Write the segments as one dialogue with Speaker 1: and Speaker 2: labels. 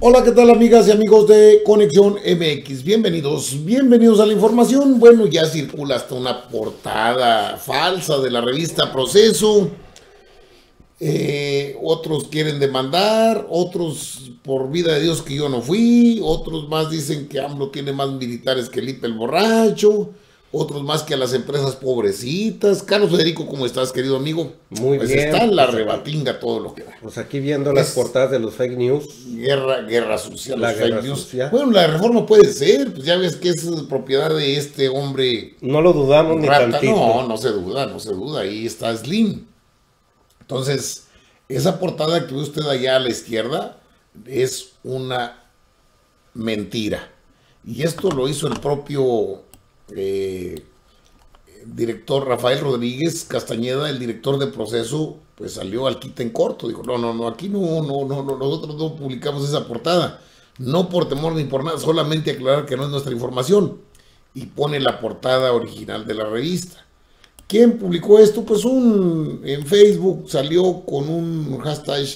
Speaker 1: Hola, ¿qué tal amigas y amigos de Conexión MX? Bienvenidos, bienvenidos a la información. Bueno, ya circula hasta una portada falsa de la revista Proceso. Eh, otros quieren demandar, otros por vida de Dios que yo no fui, otros más dicen que AMLO tiene más militares que Lipe el borracho otros más que a las empresas pobrecitas. Carlos Federico, ¿cómo estás, querido amigo?
Speaker 2: Muy
Speaker 1: pues
Speaker 2: bien.
Speaker 1: está la
Speaker 2: pues
Speaker 1: rebatinga todo lo que da.
Speaker 2: Pues aquí viendo las portadas de los fake news.
Speaker 1: Guerra, guerra sucia,
Speaker 2: La
Speaker 1: los
Speaker 2: guerra
Speaker 1: fake news.
Speaker 2: sucia.
Speaker 1: Bueno, la reforma puede ser, pues ya ves que es propiedad de este hombre
Speaker 2: No lo dudamos ni
Speaker 1: rata.
Speaker 2: tantito.
Speaker 1: No, no se duda, no se duda. Ahí está Slim. Entonces, esa portada que ve usted allá a la izquierda es una mentira. Y esto lo hizo el propio eh, director Rafael Rodríguez Castañeda, el director de proceso, pues salió al quite en corto. Dijo, no, no, no, aquí no, no, no, no, nosotros no publicamos esa portada. No por temor ni por nada, solamente aclarar que no es nuestra información. Y pone la portada original de la revista. ¿Quién publicó esto? Pues un en Facebook salió con un hashtag,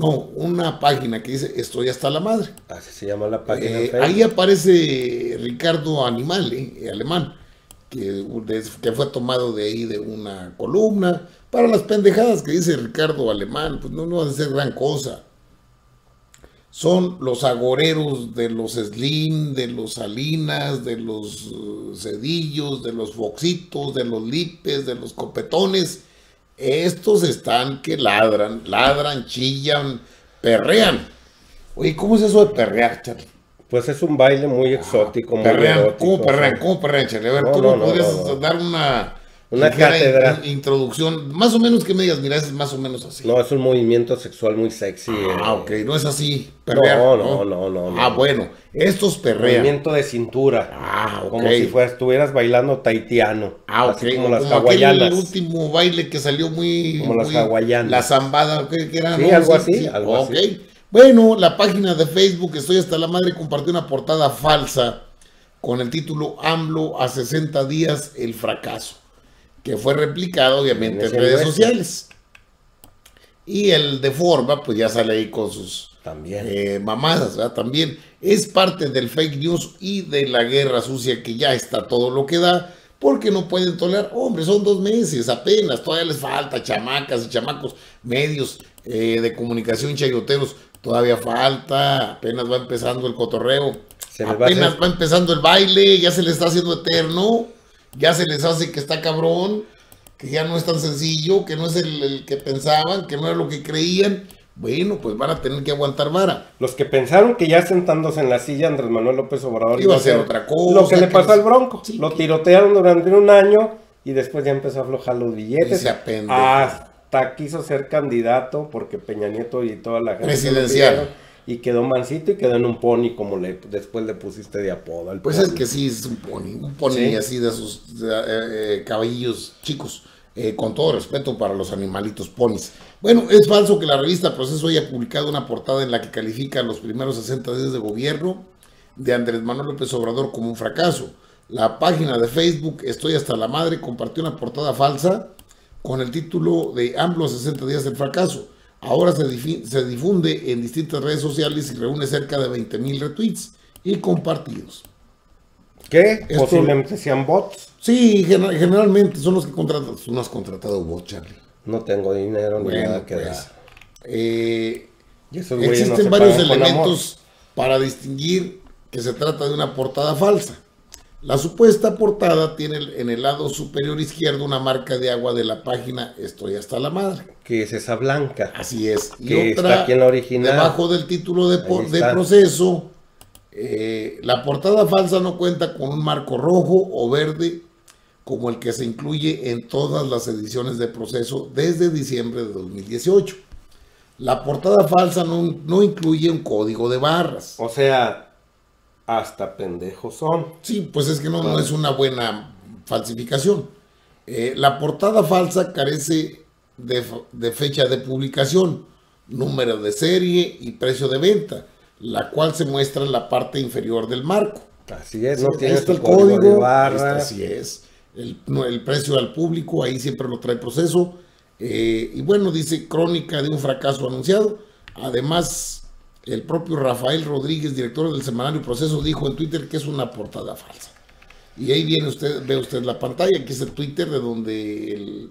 Speaker 1: no, una página que dice estoy hasta la madre.
Speaker 2: Así se llama la página.
Speaker 1: Eh, ahí aparece Ricardo Animal, eh, alemán, que, fue tomado de ahí de una columna. Para las pendejadas que dice Ricardo Alemán, pues no, no va a ser gran cosa. Son los agoreros de los Slim, de los Salinas, de los uh, Cedillos, de los Foxitos, de los Lipes, de los Copetones. Estos están que ladran, ladran, chillan, perrean. Oye, ¿cómo es eso de perrear, Charlie?
Speaker 2: Pues es un baile muy exótico, muy
Speaker 1: Perrean,
Speaker 2: erótico,
Speaker 1: ¿cómo perrean? ¿Cómo perrean, Charlie? A ver,
Speaker 2: No,
Speaker 1: tú
Speaker 2: no, no,
Speaker 1: podrías
Speaker 2: no.
Speaker 1: dar una,
Speaker 2: Una cátedra.
Speaker 1: in- introducción, más o menos que me digas, mira, es más o menos así.
Speaker 2: No, es un movimiento sexual muy sexy.
Speaker 1: ah,
Speaker 2: eh,
Speaker 1: ok, no es así. Perrear,
Speaker 2: No, no, no, no, no.
Speaker 1: Ah, bueno, estos perrean.
Speaker 2: Movimiento de cintura.
Speaker 1: Ah, ok.
Speaker 2: Como si fueras, estuvieras bailando taitiano.
Speaker 1: Ah, ok.
Speaker 2: Así como las
Speaker 1: aquel
Speaker 2: hawaianas.
Speaker 1: último baile que salió muy.
Speaker 2: Como las hawaianas.
Speaker 1: La zambada, ¿qué, qué era?
Speaker 2: Sí, algo así, algo
Speaker 1: Ok.
Speaker 2: así.
Speaker 1: Bueno, la página de Facebook, Estoy hasta la madre, compartió una portada falsa con el título AMLO a 60 días el fracaso, que fue replicado obviamente en redes sociales. Y el de Forma, pues ya sale ahí con sus
Speaker 2: También.
Speaker 1: eh, mamadas, ¿verdad? También es parte del fake news y de la guerra sucia que ya está todo lo que da, porque no pueden tolerar, hombre, son dos meses apenas, todavía les falta chamacas y chamacos medios eh, de comunicación chayoteros, todavía falta, apenas va empezando el cotorreo, apenas va empezando el baile, ya se les está haciendo eterno, ya se les hace que está cabrón, que ya no es tan sencillo, que no es el, el que pensaban, que no era lo que creían. Bueno, pues van a tener que aguantar vara.
Speaker 2: Los que pensaron que ya sentándose en la silla Andrés Manuel López Obrador
Speaker 1: Iba a hacer otra cosa,
Speaker 2: Lo que le pasó al Bronco.
Speaker 1: Sí,
Speaker 2: lo tirotearon durante un año y después ya empezó a aflojar los billetes. Hasta quiso ser candidato porque Peña Nieto y toda la gente.
Speaker 1: Presidencial.
Speaker 2: Y quedó mansito y quedó en un pony como le, después le pusiste de apodo al
Speaker 1: Pues
Speaker 2: pony.
Speaker 1: es que sí, es un pony, un pony
Speaker 2: Sí.
Speaker 1: así de de, eh, eh, caballillos chicos, eh, con todo respeto para los animalitos ponis. Bueno, es falso que la revista Proceso haya publicado una portada en la que califica los primeros 60 días de gobierno de Andrés Manuel López Obrador como un fracaso. La página de Facebook Estoy hasta la madre compartió una portada falsa con el título de AMLO 60 días del fracaso. Ahora se, difunde en distintas redes sociales y reúne cerca de 20 mil retweets y compartidos.
Speaker 2: ¿Qué?
Speaker 1: Esto-
Speaker 2: Posiblemente sean bots.
Speaker 1: Sí, gener- generalmente son los que contratan. Tú no has contratado vos, Charlie.
Speaker 2: No tengo dinero ni nada que
Speaker 1: pues,
Speaker 2: dar.
Speaker 1: eh,
Speaker 2: no
Speaker 1: existen varios elementos para distinguir que se trata de una portada falsa. La supuesta portada tiene en el lado superior izquierdo una marca de agua de la página Estoy hasta la madre.
Speaker 2: Que es esa blanca.
Speaker 1: Así es. Y
Speaker 2: Que está
Speaker 1: otra,
Speaker 2: aquí en la original.
Speaker 1: debajo del título de, proceso, eh, la portada falsa no cuenta con un marco rojo o verde como el que se incluye en todas las ediciones de proceso desde diciembre de 2018. La portada falsa no, no incluye un código de barras.
Speaker 2: O sea, hasta pendejos son.
Speaker 1: Sí, pues es que no, no es una buena falsificación. Eh, la portada falsa carece de, de fecha de publicación, número de serie y precio de venta, la cual se muestra en la parte inferior del marco.
Speaker 2: Así es,
Speaker 1: Sí,
Speaker 2: no
Speaker 1: ahí
Speaker 2: tiene
Speaker 1: está el
Speaker 2: código, de
Speaker 1: código, está, así es. El precio al público, ahí siempre lo trae proceso. Eh, y bueno, dice crónica de un fracaso anunciado. Además, el propio Rafael Rodríguez, director del semanario Proceso, dijo en Twitter que es una portada falsa. Y ahí viene usted, ve usted la pantalla, aquí es el Twitter de donde el,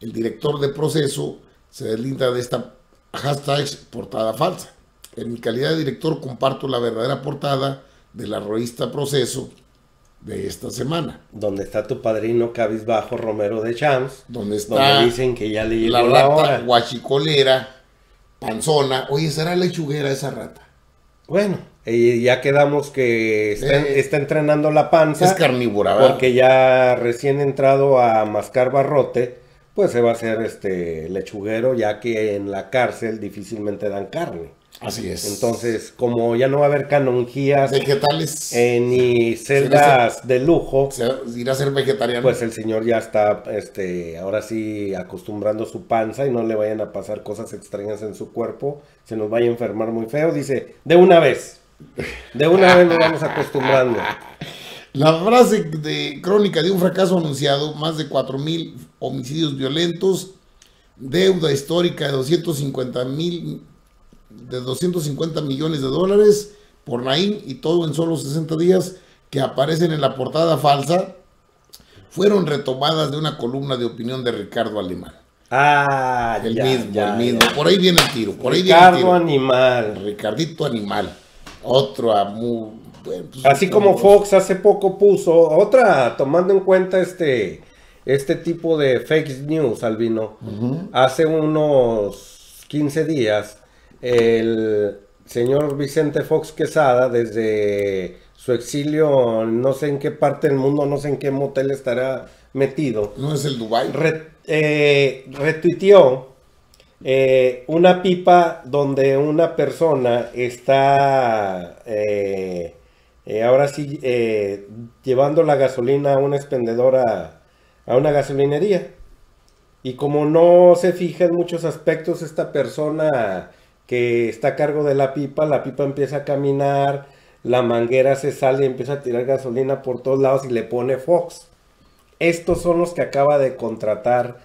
Speaker 1: el director de Proceso se deslinda de esta hashtag portada falsa. En mi calidad de director comparto la verdadera portada de la revista Proceso de esta semana.
Speaker 2: Donde está tu padrino cabizbajo Romero de Champs.
Speaker 1: Donde está
Speaker 2: donde dicen que ya le llegó
Speaker 1: la
Speaker 2: la, hora.
Speaker 1: guachicolera, panzona. Oye, ¿será lechuguera esa rata?
Speaker 2: Bueno, y ya quedamos que está,
Speaker 1: Eh,
Speaker 2: está entrenando la panza.
Speaker 1: Es carnívora, ¿verdad?
Speaker 2: Porque ya recién entrado a mascar barrote, pues se va a hacer este lechuguero, ya que en la cárcel difícilmente dan carne.
Speaker 1: Así es.
Speaker 2: Entonces, como ya no va a haber canonjías
Speaker 1: vegetales.
Speaker 2: eh, ni celdas de lujo,
Speaker 1: irá a ser vegetariano.
Speaker 2: pues el señor ya está, este, ahora sí acostumbrando su panza y no le vayan a pasar cosas extrañas en su cuerpo, se nos vaya a enfermar muy feo. Dice, de una vez, de una vez nos vamos acostumbrando.
Speaker 1: La frase de crónica de un fracaso anunciado, más de 4.000 homicidios violentos, deuda histórica de 250 mil de 250 millones de dólares por Naín y todo en solo 60 días que aparecen en la portada falsa fueron retomadas de una columna de opinión de Ricardo Alemán.
Speaker 2: Ah,
Speaker 1: El
Speaker 2: ya,
Speaker 1: mismo,
Speaker 2: ya,
Speaker 1: el mismo.
Speaker 2: ya.
Speaker 1: Por ahí viene el tiro, por ahí viene el
Speaker 2: Ricardo
Speaker 1: tiro.
Speaker 2: Animal.
Speaker 1: Ricardito Animal. Otro bueno, pues,
Speaker 2: Así como Fox hace poco puso otra, tomando en cuenta este, este tipo de fake news, Albino. Hace unos 15 días, el señor Vicente Fox Quesada, desde su exilio, no sé en qué parte del mundo, no sé en qué motel estará metido,
Speaker 1: No es el Dubai.
Speaker 2: re- eh, retuiteó eh, una pipa donde una persona está eh, ahora sí llevando la gasolina a una expendedora, a una gasolinería. Y como no se fija en muchos aspectos, esta persona que está a cargo de la pipa, la pipa empieza a caminar, la manguera se sale y empieza a tirar gasolina por todos lados y le pone Fox. Estos son los que acaba de contratar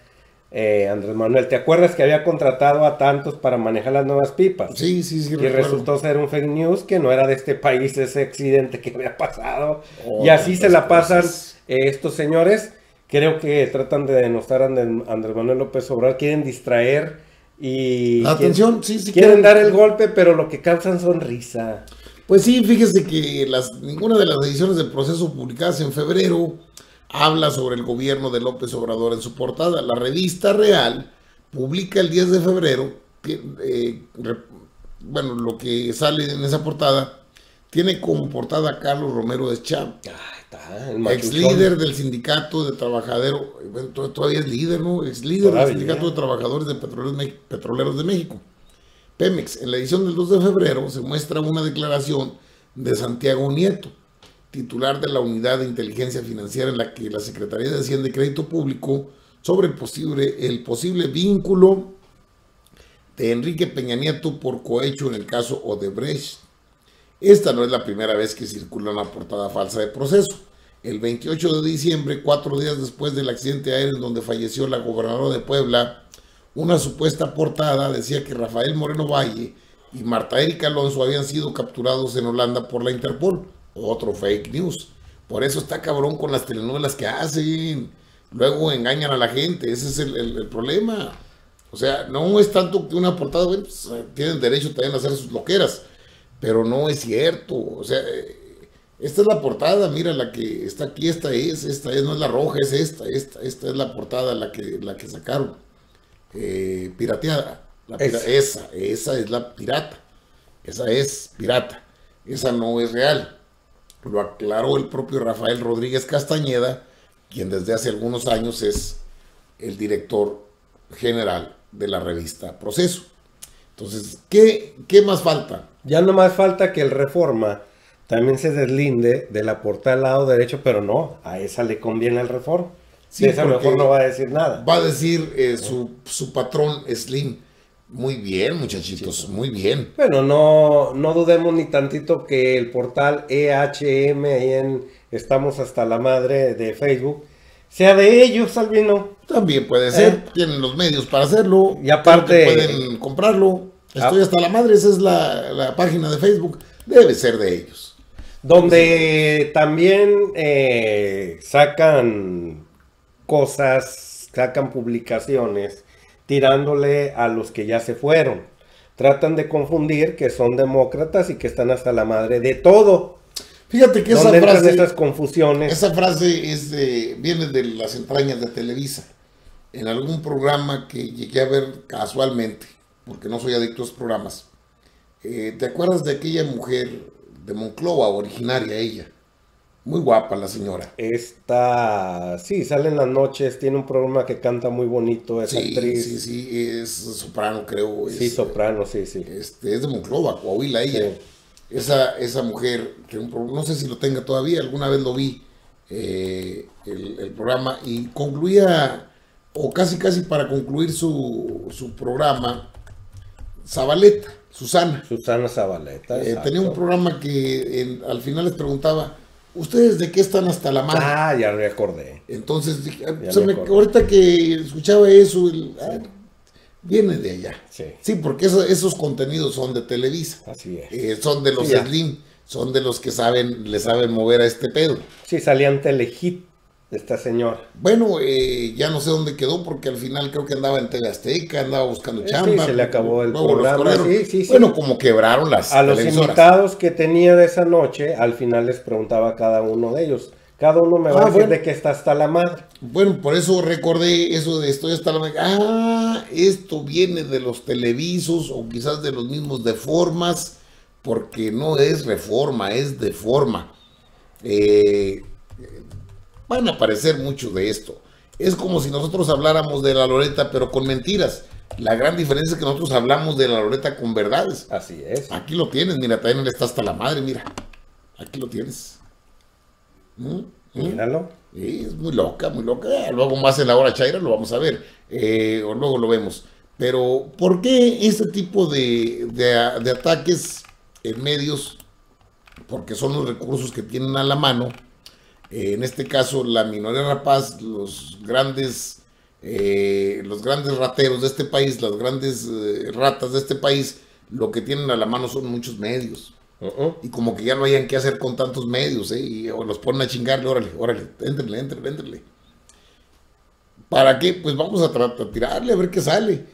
Speaker 2: eh, Andrés Manuel. ¿Te acuerdas que había contratado a tantos para manejar las nuevas pipas?
Speaker 1: Sí, sí, sí.
Speaker 2: Y resultó ser un fake news que no era de este país ese accidente que había pasado.
Speaker 1: Oh,
Speaker 2: y así se la pasan
Speaker 1: cosas.
Speaker 2: eh, estos señores. Creo que tratan de denostar a Andrés Andrés Manuel López Obrador, quieren distraer y
Speaker 1: La
Speaker 2: quieren-
Speaker 1: atención, sí, sí.
Speaker 2: quieren dar el golpe, pero lo que causan son risa.
Speaker 1: Pues sí, fíjese que las, ninguna de las ediciones del proceso publicadas en febrero habla sobre el gobierno de López Obrador en su portada. La revista Real publica el 10 de febrero, eh, bueno, lo que sale en esa portada, tiene como portada a Carlos Romero de Champ,
Speaker 2: está, el
Speaker 1: ex líder del sindicato de trabajadores, bueno, to- todavía es líder, ¿no? Ex líder del sindicato de trabajadores de Petroleros de México. Pemex, en la edición del 2 de febrero se muestra una declaración de Santiago Nieto, titular de la Unidad de Inteligencia Financiera en la que la Secretaría de Hacienda y Crédito Público sobre el posible, el posible vínculo de Enrique Peña Nieto por cohecho en el caso Odebrecht. Esta no es la primera vez que circula una portada falsa de proceso. El 28 de diciembre, cuatro días después del accidente aéreo en donde falleció la gobernadora de Puebla, una supuesta portada decía que Rafael Moreno Valle y Marta Erika Alonso habían sido capturados en Holanda por la Interpol. Otro fake news. Por eso está cabrón con las telenovelas que hacen. Luego engañan a la gente. Ese es el, problema. O sea, no es tanto que una portada, bueno, pues, tienen derecho también a hacer sus loqueras. Pero no es cierto. O sea, eh, esta es la portada, mira, la que está aquí, esta es, esta es, no es la roja, es esta, esta, esta es la portada, la que, la que sacaron. Eh, pirateada. La pira-
Speaker 2: Es-
Speaker 1: esa, esa es la pirata. Esa es pirata. Esa no es real. Lo aclaró el propio Rafael Rodríguez Castañeda, quien desde hace algunos años es el director general de la revista Proceso. Entonces, ¿qué, qué más falta?
Speaker 2: Ya nomás falta que el Reforma también se deslinde de la portada al lado derecho, pero no, a esa le conviene el Reforma.
Speaker 1: Sí,
Speaker 2: esa mejor no va a decir nada.
Speaker 1: Va a decir eh, su, su patrón Slim. Muy bien, muchachitos, muy bien.
Speaker 2: Bueno, no, no dudemos ni tantito que el portal EHM, ahí en Estamos hasta la madre de Facebook, sea de ellos, Albino.
Speaker 1: También puede ser,
Speaker 2: Eh.
Speaker 1: tienen los medios para hacerlo.
Speaker 2: Y aparte-
Speaker 1: pueden comprarlo. Estoy hasta la madre, esa es la, la página de Facebook. Debe ser de ellos.
Speaker 2: Donde también eh, sacan cosas, sacan publicaciones tirándole a los que ya se fueron. Tratan de confundir que son demócratas y que están hasta la madre de todo.
Speaker 1: Fíjate que esa
Speaker 2: ¿Dónde entran
Speaker 1: frase,
Speaker 2: esas confusiones?
Speaker 1: esa frase es de, viene de las entrañas de Televisa. En algún programa que llegué a ver casualmente, porque no soy adicto a esos programas. Eh, ¿Te acuerdas de aquella mujer de Monclova, originaria ella? Muy guapa la señora.
Speaker 2: Esta, sí, sale en las noches, tiene un programa que canta muy bonito, es
Speaker 1: Sí,
Speaker 2: actriz.
Speaker 1: sí, sí, es soprano, creo.
Speaker 2: Sí,
Speaker 1: es,
Speaker 2: soprano, sí, sí.
Speaker 1: Este, es de Monclova, Coahuila, ella.
Speaker 2: Sí.
Speaker 1: Esa, esa mujer, que un no sé si lo tenga todavía, alguna vez lo vi, eh, el, el programa, y concluía, o casi casi para concluir su, su programa, Zabaleta, Susana.
Speaker 2: Susana Zabaleta.
Speaker 1: eh, tenía un programa que en- al final les preguntaba, ¿ustedes de qué están hasta la madre?
Speaker 2: Ah, ya me acordé.
Speaker 1: Entonces, dije, ah,
Speaker 2: Ya
Speaker 1: se
Speaker 2: me
Speaker 1: me-
Speaker 2: acordé.
Speaker 1: ahorita que escuchaba eso, el- ah, viene de allá.
Speaker 2: Sí,
Speaker 1: Sí, porque eso- esos contenidos son de Televisa.
Speaker 2: así es.
Speaker 1: Eh, son de los
Speaker 2: Sí.
Speaker 1: Slim, son de los que saben, le saben mover a este pedo.
Speaker 2: Sí, salía en Telehit esta señora.
Speaker 1: Bueno, eh, ya no sé dónde quedó porque al final creo que andaba en TV Azteca, andaba buscando chamba.
Speaker 2: sí, se le acabó el programa, sí, sí, sí.
Speaker 1: Bueno, como quebraron las
Speaker 2: A los invitados que tenía de esa noche, al final les preguntaba a cada uno de ellos. Cada uno me va
Speaker 1: Ah,
Speaker 2: a decir
Speaker 1: bueno.
Speaker 2: de que está hasta la madre.
Speaker 1: Bueno, por eso recordé eso de estoy hasta la... Ah, esto viene de los televisos o quizás de los mismos de formas, porque no es reforma, es de forma. Eh, van a aparecer mucho de esto. Es como si nosotros habláramos de la Loreta, pero con mentiras. La gran diferencia es que nosotros hablamos de la Loreta con verdades.
Speaker 2: Así es.
Speaker 1: Aquí lo tienes, mira, también está hasta la madre, mira. Aquí lo tienes. ¿Mm? ¿Mm?
Speaker 2: Míralo.
Speaker 1: Sí, es muy loca, muy loca. Eh, Luego más en la hora Chaira lo vamos a ver. eh, o luego lo vemos. Pero, ¿por qué este tipo de, de- de ataques en medios? Porque son los recursos que tienen a la mano. Eh, en este caso, la minoría rapaz, los grandes, eh, los grandes rateros de este país, las grandes eh, ratas de este país, lo que tienen a la mano son muchos medios
Speaker 2: Uh-uh.
Speaker 1: y como que ya no hayan qué hacer con tantos medios, ¿eh? Y o los ponen a chingarle, órale, órale, éntrenle, éntrenle, éntrenle. ¿Para qué? Pues vamos a tratar de tirarle a ver qué sale.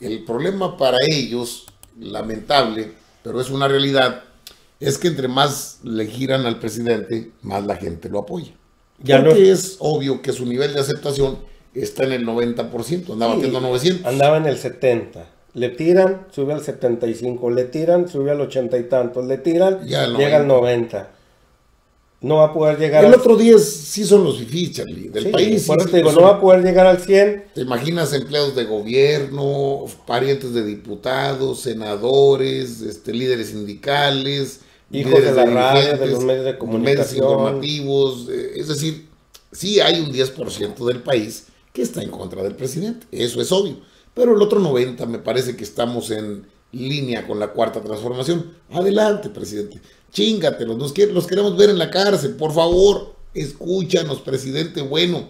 Speaker 1: El problema para ellos, lamentable, pero es una realidad, es que entre más le giran al presidente, más la gente lo apoya.
Speaker 2: Ya no-
Speaker 1: Porque es obvio que su nivel de aceptación está en el 90%, andaba
Speaker 2: Sí,
Speaker 1: batiendo 900.
Speaker 2: Andaba en el 70. Le tiran, sube al 75. Le tiran, sube al 80 y tantos. Le tiran,
Speaker 1: Ya
Speaker 2: llega al 90. No va a poder llegar
Speaker 1: El
Speaker 2: al
Speaker 1: otro día sí son los fifís, Charlie, del
Speaker 2: Sí,
Speaker 1: país.
Speaker 2: Por
Speaker 1: sí,
Speaker 2: te digo, no va a poder llegar al 100.
Speaker 1: ¿Te imaginas empleados de gobierno, parientes de diputados, senadores, este, líderes sindicales,
Speaker 2: Hijos
Speaker 1: líderes
Speaker 2: de la radio, de los medios de
Speaker 1: medios
Speaker 2: comunicación.
Speaker 1: informativos? eh, es decir, sí hay un 10% del país que está en contra del presidente, eso es obvio. Pero el otro 90% me parece que estamos en línea con la cuarta transformación. Adelante, presidente. Chingatelos, los queremos ver en la cárcel, por favor. Escúchanos, presidente bueno.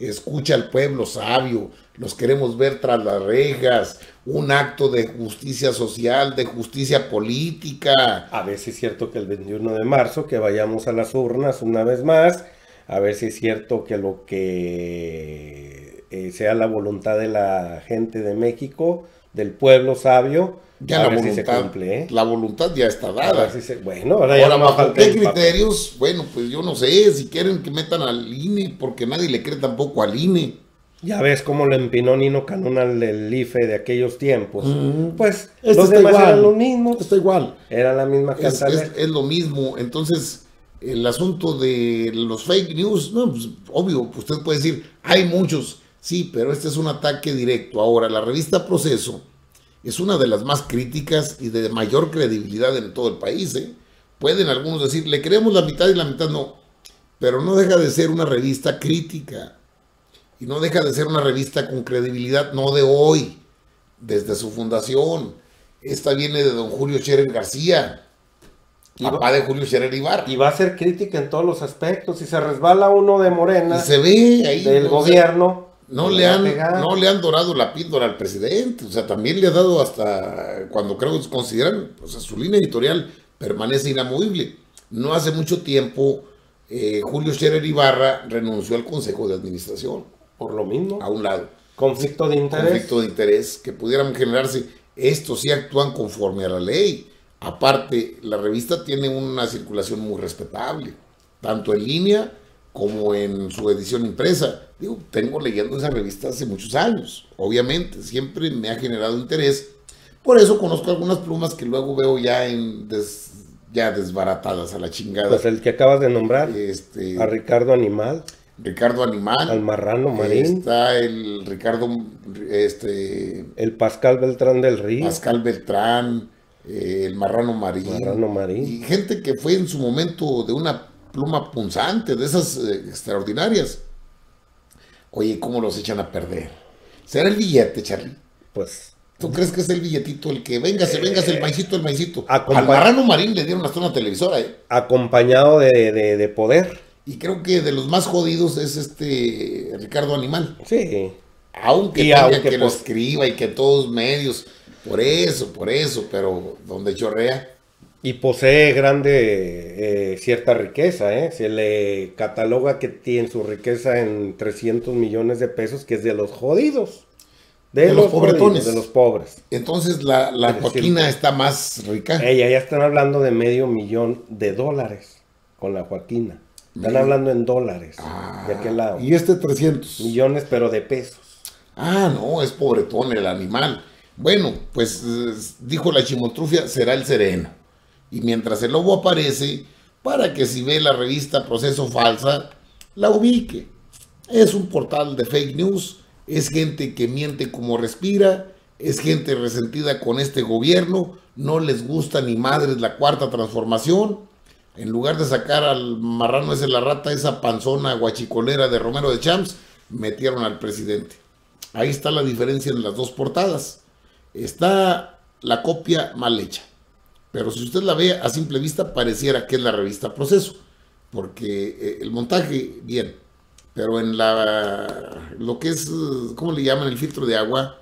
Speaker 1: Escucha al pueblo sabio, los queremos ver tras las rejas, un acto de justicia social, de justicia política.
Speaker 2: A ver si es cierto que el 21 de marzo, que vayamos a las urnas una vez más. A ver si es cierto que lo que eh, sea la voluntad de la gente de México, del pueblo sabio,
Speaker 1: Ya
Speaker 2: a
Speaker 1: la
Speaker 2: ver si se
Speaker 1: voluntad,
Speaker 2: cumple. ¿eh?
Speaker 1: la voluntad ya está dada.
Speaker 2: ver si se- Bueno, ahora ya
Speaker 1: Ahora,
Speaker 2: no
Speaker 1: ¿bajo qué criterios? Bueno, pues yo no sé, si quieren que metan al INE, porque nadie le cree tampoco al INE.
Speaker 2: Ya ves cómo lo empinó Nino Canún al del IFE de aquellos tiempos. Pues
Speaker 1: Este
Speaker 2: los
Speaker 1: está
Speaker 2: demás
Speaker 1: igual.
Speaker 2: eran los mismos.
Speaker 1: Está igual.
Speaker 2: Era la misma
Speaker 1: Es, es- es lo mismo. Entonces, el asunto de los fake news, no, pues, obvio, usted puede decir, hay muchos, sí, pero este es un ataque directo. Ahora, la revista Proceso es una de las más críticas y de mayor credibilidad en todo el país. ¿eh? Pueden algunos decir, le creemos la mitad y la mitad no, pero no deja de ser una revista crítica y no deja de ser una revista con credibilidad, no de hoy, desde su fundación. Esta viene de don Julio Scherer García,
Speaker 2: Y va-
Speaker 1: papá de Julio Scherer Ibarra.
Speaker 2: Y va a ser crítica en todos los aspectos. Si se resbala uno de Morena,
Speaker 1: Y se ve ahí.
Speaker 2: del gobierno,
Speaker 1: no le, han, no le han dorado la píldora al presidente. O sea, también le ha dado hasta cuando creo que consideran, o sea, su línea editorial permanece inamovible. No hace mucho tiempo, eh, Julio Scherer Ibarra renunció al Consejo de Administración.
Speaker 2: Por lo mismo.
Speaker 1: A un lado.
Speaker 2: Conflicto de interés.
Speaker 1: Conflicto de interés que pudieran generarse. Estos sí actúan conforme a la ley. Aparte, la revista tiene una circulación muy respetable, tanto en línea como en su edición impresa. Digo, tengo leyendo esa revista hace muchos años. Obviamente, siempre me ha generado interés. Por eso conozco algunas plumas que luego veo ya en ya desbaratadas a la chingada.
Speaker 2: Pues el que acabas de nombrar, este, a Ricardo Animal.
Speaker 1: Ricardo Animal.
Speaker 2: Al Marrano Marín.
Speaker 1: Está el Ricardo, este...
Speaker 2: El Pascal Beltrán del Río.
Speaker 1: Pascal Beltrán, eh, el Marrano Marín.
Speaker 2: Marrano Marín.
Speaker 1: Y gente que fue en su momento de una pluma punzante, de esas eh, extraordinarias. Oye, ¿cómo los echan a perder? ¿Será el billete, Charlie?
Speaker 2: Pues...
Speaker 1: ¿Tú crees que es el billetito el que véngase, véngase el maicito, el maicito? Al Marrano Marín le dieron hasta una televisora, ¿eh?
Speaker 2: Acompañado de, de poder.
Speaker 1: Y creo que de los más jodidos es este Ricardo Animal.
Speaker 2: Sí.
Speaker 1: Aunque tenga que lo escriba y que todos medios. Por eso, por eso, pero donde chorrea.
Speaker 2: Y posee grande eh, cierta riqueza, ¿eh? Se le cataloga que tiene su riqueza en 300 millones de pesos, que es de los jodidos.
Speaker 1: De, los, pobretones.
Speaker 2: de los pobres.
Speaker 1: Entonces la, la Joaquina está más rica.
Speaker 2: Ella ya están hablando de medio millón de dólares con la Joaquina. Están hablando en dólares. ¿De aquel lado?
Speaker 1: Y este 300.
Speaker 2: Millones, pero de pesos.
Speaker 1: Ah, no, es pobretón el animal. Bueno, pues dijo la chimotrufia, será el sereno. Y mientras el lobo aparece, para que si ve la revista Proceso Falsa, la ubique. Es un portal de fake news, es gente que miente como respira, es gente resentida con este gobierno, no les gusta ni madres la cuarta transformación en lugar de sacar al marrano ese la rata, esa panzona guachicolera de Romero de Champs, metieron al presidente. Ahí está la diferencia en las dos portadas. Está la copia mal hecha. Pero si usted la ve a simple vista, pareciera que es la revista Proceso. Porque eh, el montaje, bien. Pero en la lo que es, ¿cómo le llaman? El filtro de agua,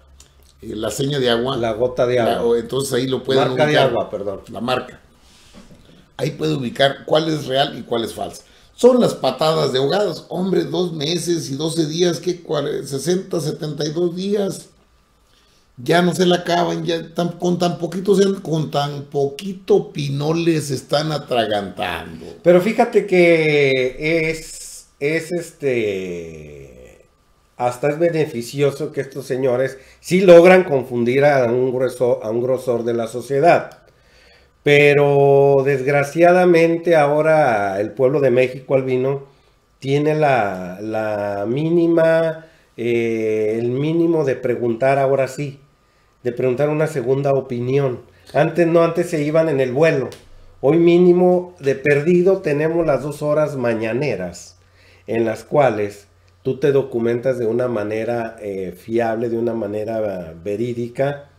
Speaker 1: eh, la seña de agua.
Speaker 2: La gota de agua.
Speaker 1: entonces ahí lo pueden
Speaker 2: Marca de agua, perdón.
Speaker 1: La marca ahí puede ubicar cuál es real y cuál es falsa. Son las patadas de ahogados. Hombre, dos meses y doce días, ¿qué? 60, 72 días. Ya no se la acaban, ya con tan poquito, con tan poquito pinoles están atragantando.
Speaker 2: Pero fíjate que es, es este, hasta es beneficioso que estos señores sí logran confundir a un grosor, a un grosor de la sociedad. Pero desgraciadamente ahora el pueblo de México albino tiene la, mínima, eh, el mínimo de preguntar ahora sí, de preguntar una segunda opinión. Antes no, antes se iban en el vuelo. Hoy mínimo de perdido tenemos las dos horas mañaneras en las cuales tú te documentas de una manera eh, fiable, de una manera verídica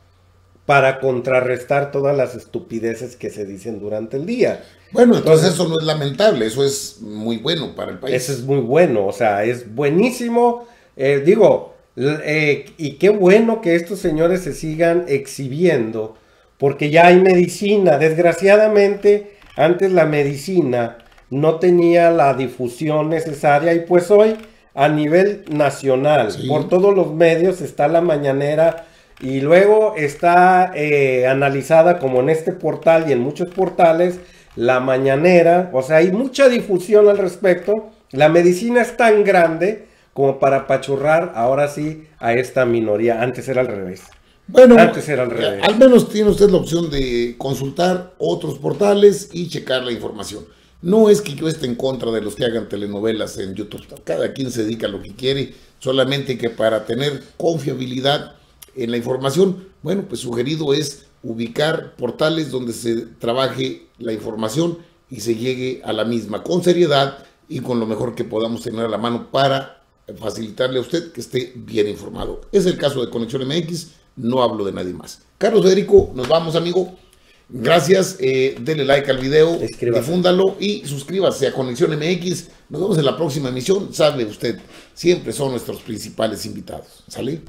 Speaker 2: para contrarrestar todas las estupideces que se dicen durante el día.
Speaker 1: Bueno, entonces, eso no es lamentable, eso es muy bueno para el país.
Speaker 2: Eso es muy bueno, o sea, es buenísimo. Eh, digo, eh, y qué bueno que estos señores se sigan exhibiendo, porque ya hay medicina. Desgraciadamente, antes la medicina no tenía la difusión necesaria y pues hoy a nivel nacional, por todos los medios está la mañanera y luego está eh, analizada como en este portal y en muchos portales, la mañanera, o sea, hay mucha difusión al respecto. La medicina es tan grande como para pachurrar ahora sí a esta minoría. Antes era al revés.
Speaker 1: Bueno, antes era al revés. Al menos tiene usted la opción de consultar otros portales y checar la información. No es que yo esté en contra de los que hagan telenovelas en YouTube. Cada quien se dedica a lo que quiere, solamente que para tener confiabilidad en la información, bueno, pues sugerido es ubicar portales donde se trabaje la información y se llegue a la misma con seriedad y con lo mejor que podamos tener a la mano para facilitarle a usted que esté bien informado. Es el caso de Conexión MX, no hablo de nadie más. Carlos Federico, nos vamos amigo. Gracias, eh, denle like al video, difúndalo y suscríbase a Conexión MX. Nos vemos en la próxima emisión. Sabe usted, siempre son nuestros principales invitados. ¿Sale?